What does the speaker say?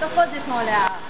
都好几层了。